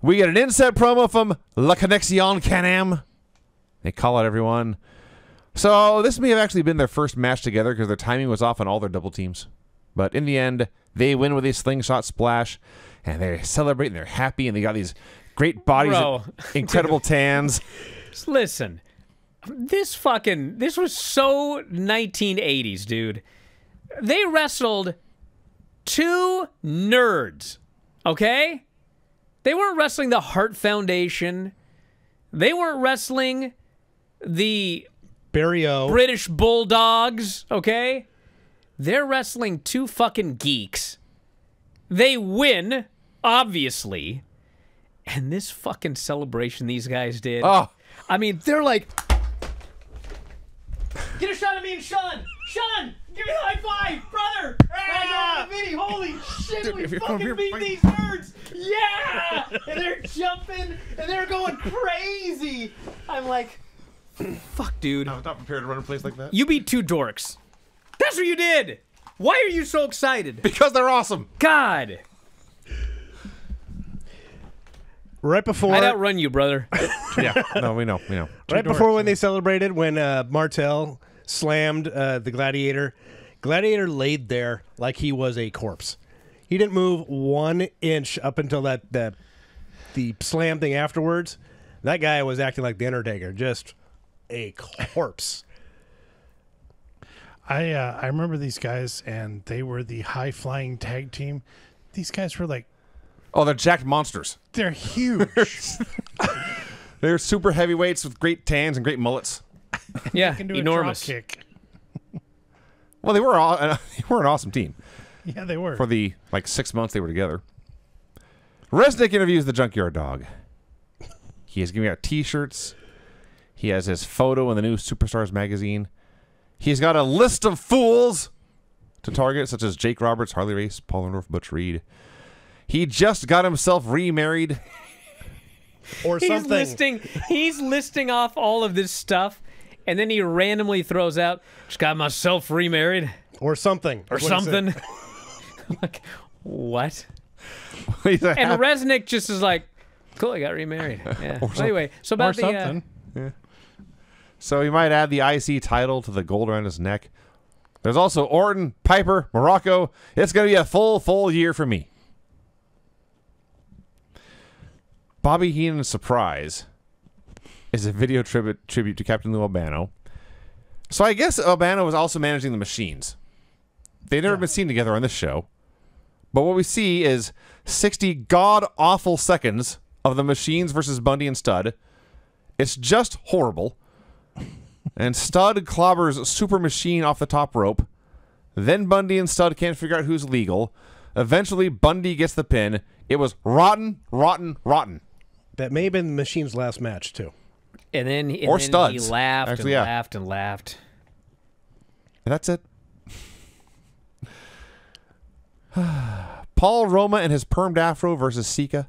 we get an inset promo from La Connexion Can-Am. They call out everyone. So this may have actually been their first match together because their timing was off on all their double teams. But in the end, they win with a slingshot splash, and they celebrate and they're happy, and they got these great bodies, Bro. incredible tans. Listen. This fucking this was so 1980s, dude. They wrestled two nerds. Okay? They weren't wrestling the Hart Foundation. They weren't wrestling the Barry O. British Bulldogs, okay? They're wrestling two fucking geeks. They win, obviously. And this fucking celebration these guys did. Oh, I mean, they're like, get a shot of me and Sean. Sean, give me a high five, brother. Ah! Vinny, holy shit, we fucking beat these nerds. Yeah, and they're jumping and they're going crazy. I'm like, fuck, dude. I was not prepared to run a place like that. You beat two dorks. That's what you did. Why are you so excited? Because they're awesome. God, Right before, I'd outrun you, brother. yeah, no, we know, we know. right before when they celebrated, when uh, Martel slammed uh, the Gladiator, Gladiator laid there like he was a corpse. He didn't move one inch up until that that the slam thing afterwards. That guy was acting like the Undertaker, just a corpse. I uh, I remember these guys, and they were the high flying tag team. These guys were like Oh, they're jacked monsters. they're huge. They're super heavyweights with great tans and great mullets. Yeah, Can do a enormous. drop kick. Well, they were all, they were an awesome team Yeah, they were. for the like six months they were together. Resnick interviews the Junkyard Dog. He is giving out T-shirts. He has his photo in the new Superstars magazine. He's got a list of fools to target, such as Jake Roberts, Harley Race, Paul Orndorff, Butch Reed. He just got himself remarried. Or He's something. listing. He's listing off all of this stuff, and then he randomly throws out, "Just got myself remarried or something. or That's what he said. something." like, what? And hap- Resnick just is like, "Cool, I got remarried." Yeah. Well, anyway, so or about the uh, something. So he might add the IC title to the gold around his neck. There's also Orton, Piper, Morocco. It's going to be a full, full year for me. Bobby Heenan's surprise is a video tribute tribute to Captain Lou Albano. So I guess Albano was also managing the machines. They've never been seen together on this show. But what we see is 60 god awful seconds of the machines versus Bundy and Studd. It's just horrible. And Studd clobbers Super Machine off the top rope. Then Bundy and Studd can't figure out who's legal. Eventually, Bundy gets the pin. It was rotten, rotten, rotten. That may have been the Machine's last match too. And then, and Or then studs. he laughed Actually, and yeah. laughed and laughed. And that's it. Paul Roma and his permed afro versus Sika.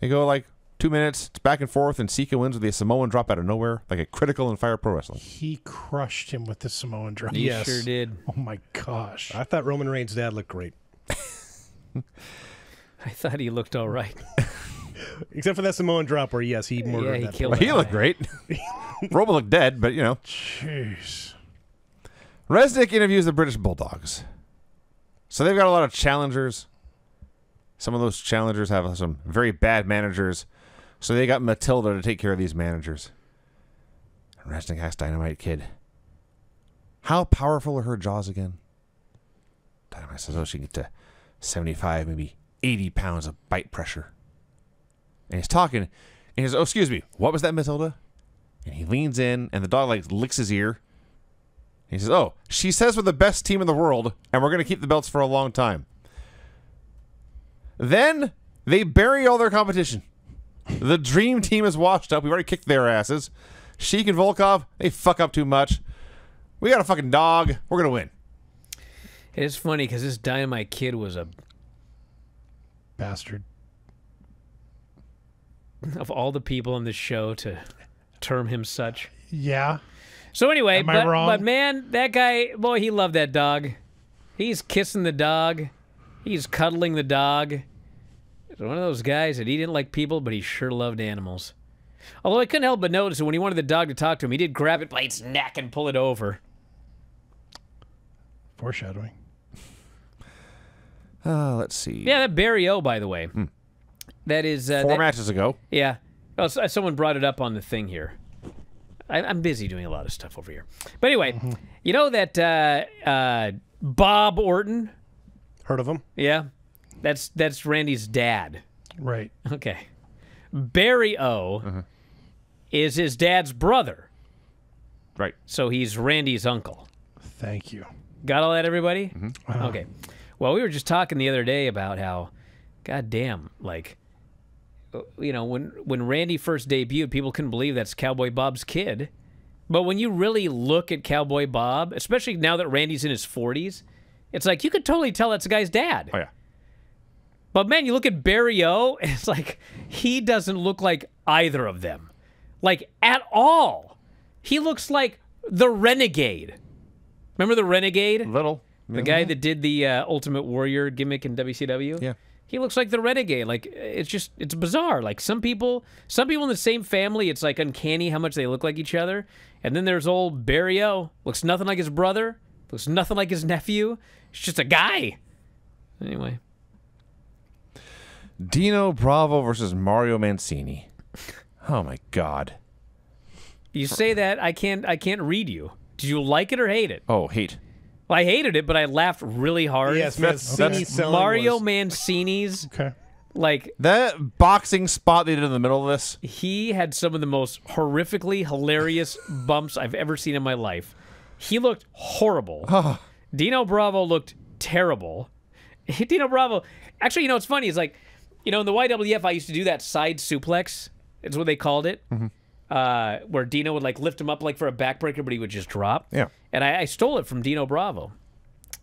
They go like two minutes, it's back and forth, and Sika wins with a Samoan drop out of nowhere, like a critical in Fire Pro Wrestling. He crushed him with the Samoan drop. He Yes. sure did. Oh my gosh. I thought Roman Reigns' dad looked great, I thought he looked all right. except for that Samoan drop where yes, he murdered Yeah, he that. killed Well, he looked great. Roma looked dead, but you know. Jeez. Resnick interviews the British Bulldogs. So they've got a lot of challengers. Some of those challengers have some very bad managers. So they got Matilda to take care of these managers. Resnick asks Dynamite Kid, How powerful are her jaws again? Dynamite says, Oh, she can get to 75, maybe 80 pounds of bite pressure. And he's talking, and he says, Oh, excuse me, what was that, Matilda? And he leans in, and the dog like licks his ear. He says, "Oh, she says we're the best team in the world, and we're going to keep the belts for a long time." Then they bury all their competition. The dream team is washed up. We've already kicked their asses. Sheik and Volkoff, they fuck up too much. We got a fucking dog. We're gonna win. It's funny because this Dynamite Kid was a Bastard. Of all the people on this show to term him such. Yeah. So anyway, Am I but, wrong? but man, that guy, boy, he loved that dog. He's kissing the dog. He's cuddling the dog. He's one of those guys that he didn't like people, but he sure loved animals. Although I couldn't help but notice that when he wanted the dog to talk to him, he did grab it by its neck and pull it over. Foreshadowing. Uh, let's see. Yeah, that Barry O, by the way. That is uh, Four that- matches ago. Yeah. Oh, so, someone brought it up on the thing here. I, I'm busy doing a lot of stuff over here. But anyway, you know that uh, uh, Bob Orton? Heard of him? Yeah, that's that's Randy's dad. Right. Okay. Barry O is his dad's brother, Right. so he's Randy's uncle. Thank you. Got all that, everybody? Okay. Well, we were just talking the other day about how, goddamn, like, uh, you know, when when Randy first debuted, people couldn't believe that's Cowboy Bob's kid. But when you really look at Cowboy Bob, especially now that Randy's in his 40s, it's like you could totally tell that's the guy's dad. Oh yeah. But man, you look at Barry O, and it's like he doesn't look like either of them, like at all. He looks like the Renegade. Remember the Renegade, Little. the guy that did the uh, Ultimate Warrior gimmick in WCW? Yeah. He looks like the Renegade. Like it's just it's bizarre. Like some people, some people in the same family, it's like uncanny how much they look like each other. And then there's old Barry O, looks nothing like his brother, looks nothing like his nephew. It's just a guy. Anyway. Dino Bravo versus Mario Mancini. Oh my God. You say that I can't I can't read you. Did you like it or hate it? Oh, hate. Well, I hated it, but I laughed really hard. Yes, That's- Mancini that's- selling Mario was- Mancini's Okay. like That boxing spot they did in the middle of this. he had some of the most horrifically hilarious bumps I've ever seen in my life. He looked horrible. Dino Bravo looked terrible. Dino Bravo, actually, you know what's funny is like, you know, in the YWF, I used to do that side suplex. It's what they called it. Mm-hmm. Uh, where Dino would like lift him up like for a backbreaker, but he would just drop. Yeah. And I, I stole it from Dino Bravo,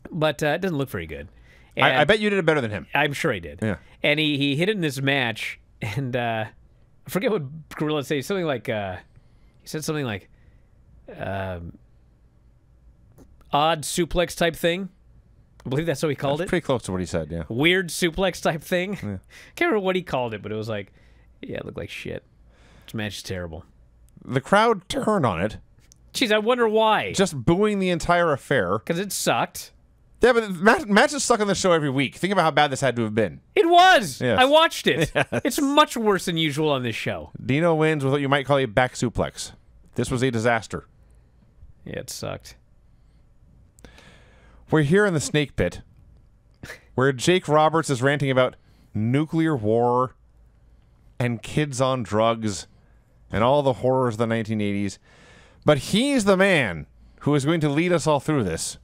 but uh, it doesn't look very good. I, I bet you did it better than him. I'm sure he did. Yeah. And he, he hit it in this match, and uh, I forget what Gorilla said. Something like, uh, he said something like, um, odd suplex type thing. I believe that's what he called it. Pretty close to what he said. Yeah. Weird suplex type thing. Can't remember what he called it, but it was like, yeah, it looked like shit. This match is terrible. The crowd turned on it, Jeez, I wonder why. just booing the entire affair. Because it sucked. Yeah, but match, matches suck on the show every week. Think about how bad this had to have been. It was. Yes. I watched it. It's much worse than usual on this show. Dino wins with what you might call a back suplex. This was a disaster. Yeah, it sucked. We're here in the snake pit, where Jake Roberts is ranting about nuclear war and kids on drugs and all the horrors of the 1980s. But he's the man who is going to lead us all through this.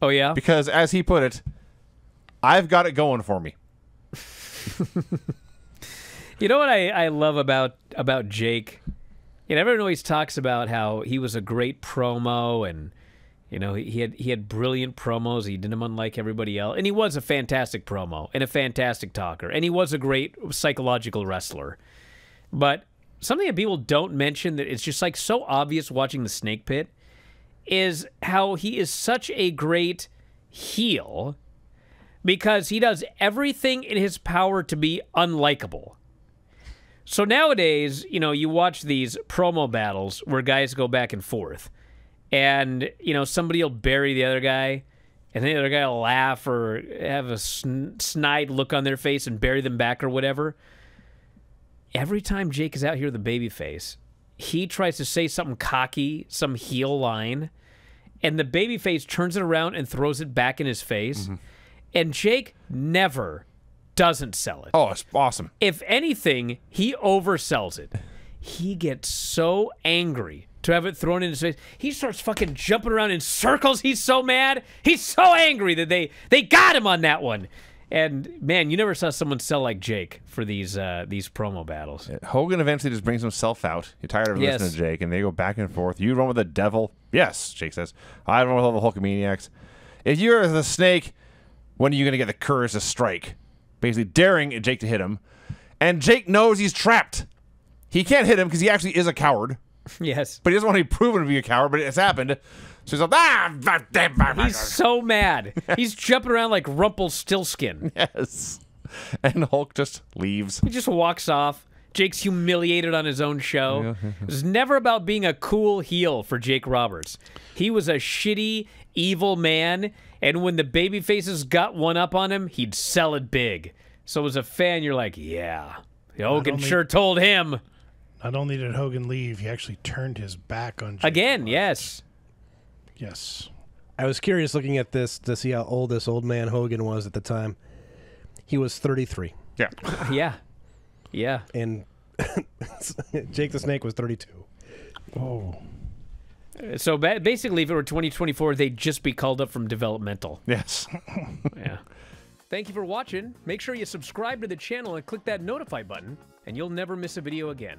Oh, yeah? Because, as he put it, I've got it going for me. You know what I, I love about about Jake? You know, everyone always talks about how he was a great promo and you know, he had he had brilliant promos. He did them unlike everybody else. And he was a fantastic promo and a fantastic talker. And he was a great psychological wrestler. But something that people don't mention that it's just like so obvious watching the snake pit is how he is such a great heel because he does everything in his power to be unlikable. So nowadays, you know, you watch these promo battles where guys go back and forth, and you know somebody will bury the other guy, and the other guy will laugh or have a sn- snide look on their face and bury them back or whatever. Every time Jake is out here with a baby face, he tries to say something cocky, some heel line, and the baby face turns it around and throws it back in his face. Mm-hmm. And Jake never doesn't sell it Oh, it's awesome. if anything, he oversells it. He gets so angry to have it thrown in his face. He starts fucking jumping around in circles. He's so mad. He's so angry that they they got him on that one. And man, you never saw someone sell like Jake for these uh, these promo battles. Hogan eventually just brings himself out. You're tired of Yes. listening to Jake, and they go back and forth. You run with the devil. Yes, Jake says. I run with all the Hulkamaniacs. If you're the snake, when are you going to get the courage to strike? Basically daring Jake to hit him. And Jake knows he's trapped. He can't hit him because he actually is a coward. Yes. But he doesn't want to be proven to be a coward, but it's happened. So he's like, ah! He's so mad. He's jumping around like Rumpelstiltskin. yes. and Hulk just leaves. He just walks off. Jake's humiliated on his own show. It was never about being a cool heel for Jake Roberts. He was a shitty, evil man, and when the baby faces got one up on him, he'd sell it big. So as a fan, you're like, yeah, Hogan only- sure told him. Not only did Hogan leave, he actually turned his back on Jake Again, Roberts. yes. Yes. I was curious looking at this to see how old this old man Hogan was at the time. He was 33, Yeah. Yeah. Yeah. and Jake the Snake was 32. Oh. So basically, if it were 2024, they'd just be called up from developmental. Yes. Yeah. Thank you for watching. Make sure you subscribe to the channel and click that notify button, and you'll never miss a video again.